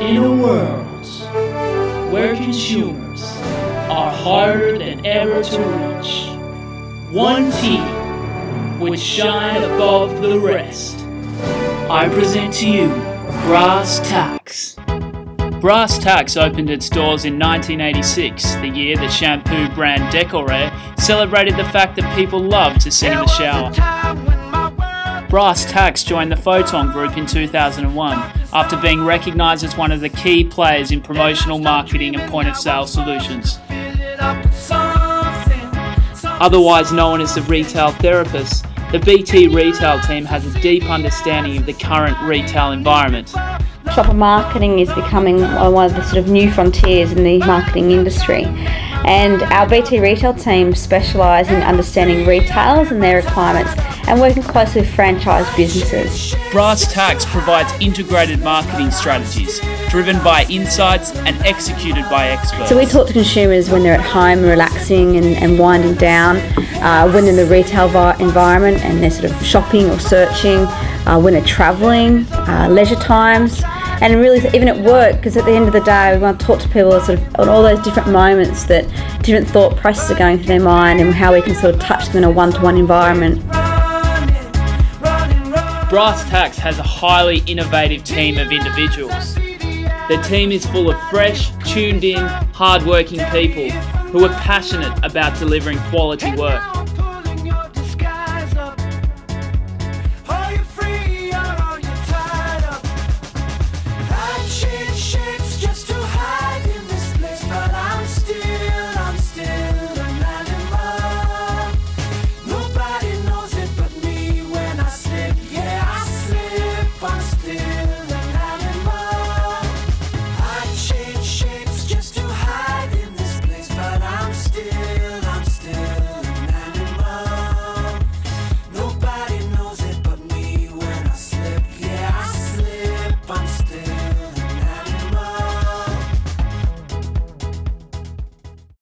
In a world where consumers are harder than ever to reach, one team would shine above the rest. I present to you Brass Tacks. Brass Tacks opened its doors in 1986, the year the shampoo brand Decoré celebrated the fact that people love to sit in the shower. Brass Tacks joined the Photon Group in 2001 after being recognised as one of the key players in promotional marketing and point of sale solutions. Otherwise known as the Retail Therapists, the BT Retail team has a deep understanding of the current retail environment. Shopper marketing is becoming one of the sort of new frontiers in the marketing industry. And our BT retail team specialise in understanding retailers and their requirements and working closely with franchise businesses. Brass Tacks provides integrated marketing strategies driven by insights and executed by experts. So we talk to consumers when they're at home relaxing and, and winding down, uh, when in the retail vi- environment and they're sort of shopping or searching, uh, when they're travelling, uh, leisure times and really even at work because at the end of the day we want to talk to people sort of on all those different moments that different thought processes are going through their mind and how we can sort of touch them in a one-to-one environment. Brass Tacks has a highly innovative team of individuals. The team is full of fresh, tuned in, hard-working people who are passionate about delivering quality work.